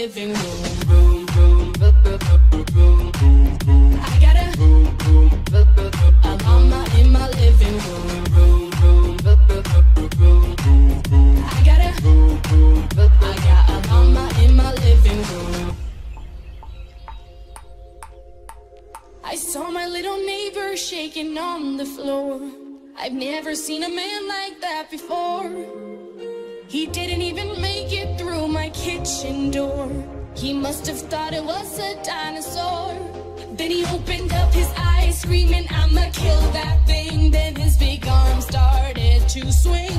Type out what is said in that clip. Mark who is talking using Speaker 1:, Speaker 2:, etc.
Speaker 1: living room. I I'm I'm in my living room. I I got a in my living room. I saw my little neighbor shaking on the floor. I've never seen a man like that before. He didn't even make it through my kitchen door. He must have thought it was a dinosaur. Then he opened up his eyes, screaming, I'ma kill that thing. Then his big arm started to swing.